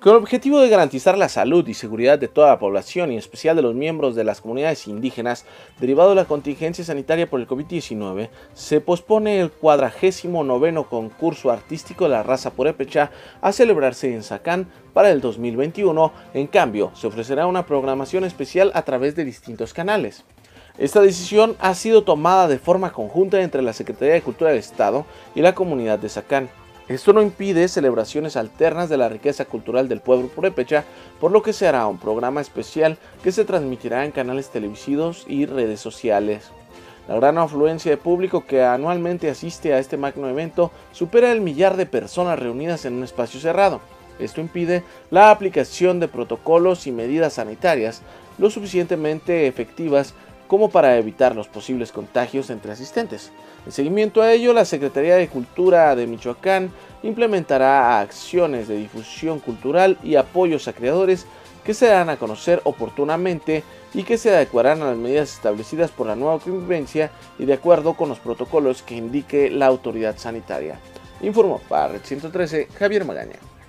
Con el objetivo de garantizar la salud y seguridad de toda la población y en especial de los miembros de las comunidades indígenas, derivado de la contingencia sanitaria por el COVID-19, se pospone el 49 concurso artístico de la raza purépecha a celebrarse en Sacán para el 2021. En cambio, se ofrecerá una programación especial a través de distintos canales. Esta decisión ha sido tomada de forma conjunta entre la Secretaría de Cultura del Estado y la comunidad de Sacán. Esto no impide celebraciones alternas de la riqueza cultural del pueblo purépecha, por lo que se hará un programa especial que se transmitirá en canales televisivos y redes sociales. La gran afluencia de público que anualmente asiste a este magno evento supera el millar de personas reunidas en un espacio cerrado. Esto impide la aplicación de protocolos y medidas sanitarias lo suficientemente efectivas como para evitar los posibles contagios entre asistentes. En seguimiento a ello, la Secretaría de Cultura de Michoacán implementará acciones de difusión cultural y apoyos a creadores que se darán a conocer oportunamente y que se adecuarán a las medidas establecidas por la nueva convivencia y de acuerdo con los protocolos que indique la autoridad sanitaria. Informó para Red 113 Javier Magaña.